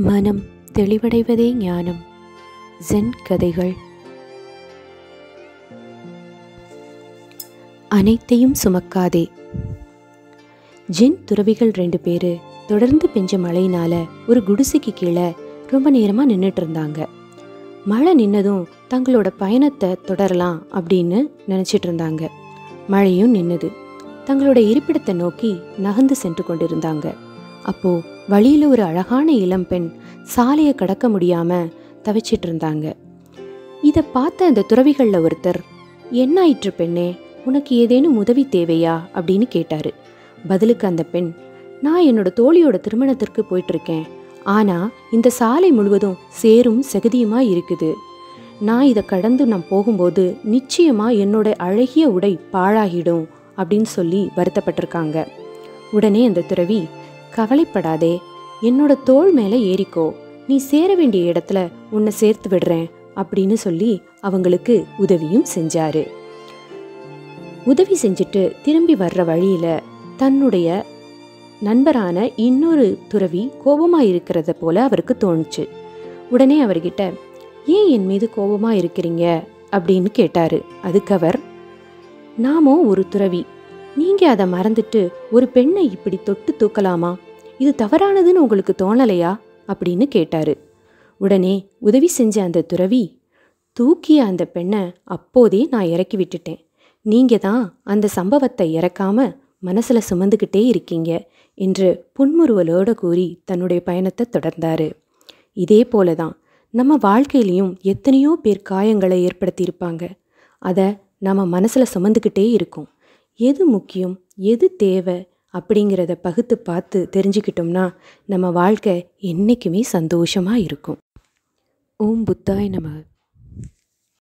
மனம் தெளிவடைவதே ஞானம். ஜென் கதைகள். அனைத்தையும் சுமக்காதே. ஜென் துறவிகள் ரெண்டு பேர் தொடர்ந்து பெஞ்ச மழையினால ஒரு குடிசைக்கு கீழே ரொம்ப நேரமாக நின்றுட்டு இருந்தாங்க. மழை நின்னதும் தங்களோட பயணத்தை தொடரலாம் அப்படின்னு நினச்சிட்டு இருந்தாங்க. மழையும் நின்னது. தங்களோட இருப்பிடத்தை நோக்கி நகர்ந்து சென்று கொண்டிருந்தாங்க. அப்போ வழியில் ஒரு அழகான இளம்பெண் சாலையை கடக்க முடியாம தவிச்சிட்டு இருந்தாங்க. இதை பார்த்த அந்த துறவிகளில் ஒருத்தர் என்ன ஆயிற்று பெண்ணே உனக்கு ஏதேனும் உதவி தேவையா? அப்படின்னு கேட்டாரு. பதிலுக்கு அந்த பெண் நான் என்னோட தோழியோட திருமணத்திற்கு போயிட்டு இருக்கேன் ஆனா இந்த சாலை முழுவதும் சேரும் செகுதியுமா இருக்குது. நான் இதை கடந்து நான் போகும்போது நிச்சயமா என்னோட அழகிய உடை பாழாகிடும் அப்படின்னு சொல்லி வருத்தப்பட்டிருக்காங்க. உடனே அந்த துறவி கவலைப்படாதே. என்னோட தோள் மேலே ஏறிக்கோ. நீ சேர வேண்டிய இடத்துல உன்னை சேர்த்து விடுறேன் அப்படின்னு சொல்லி அவங்களுக்கு உதவியும் செஞ்சாரு. உதவி செஞ்சுட்டு திரும்பி வர்ற வழியில தன்னுடைய நண்பரான இன்னொரு துறவி கோபமா இருக்கிறத போல அவருக்கு தோணுச்சு. உடனே அவர்கிட்ட ஏன் என் மீது கோபமா இருக்கிறீங்க? அப்படின்னு கேட்டாரு. அதுக்கு அவர் நாமோ ஒரு துறவி நீங்கள் அதை மறந்துட்டு ஒரு பெண்ணை இப்படி தொட்டு தூக்கலாமா? இது தவறானதுன்னு உங்களுக்கு தோணலையா? அப்படின்னு கேட்டாரு. உடனே உதவி செஞ்ச அந்த துறவி தூக்கிய அந்த பெண்ணை அப்போதே நான் இறக்கி விட்டுட்டேன். நீங்கள் தான் அந்த சம்பவத்தை இறக்காம மனசில் சுமந்துக்கிட்டே இருக்கீங்க என்று புன்முறுவலோட கூறி தன்னுடைய பயணத்தை தொடர்ந்தாரு. இதே போல தான் நம்ம வாழ்க்கையிலையும் எத்தனையோ பேர் காயங்களை ஏற்படுத்தியிருப்பாங்க. அதை நம்ம மனசில் சுமந்துக்கிட்டே இருக்கோம். எது முக்கியம் எது தேவை அப்படிங்கிறத பகுத்து பார்த்து தெரிஞ்சுக்கிட்டோம்னா நம்ம வாழ்க்கை என்றைக்குமே சந்தோஷமாக இருக்கும். ஓம் புத்தாய் நம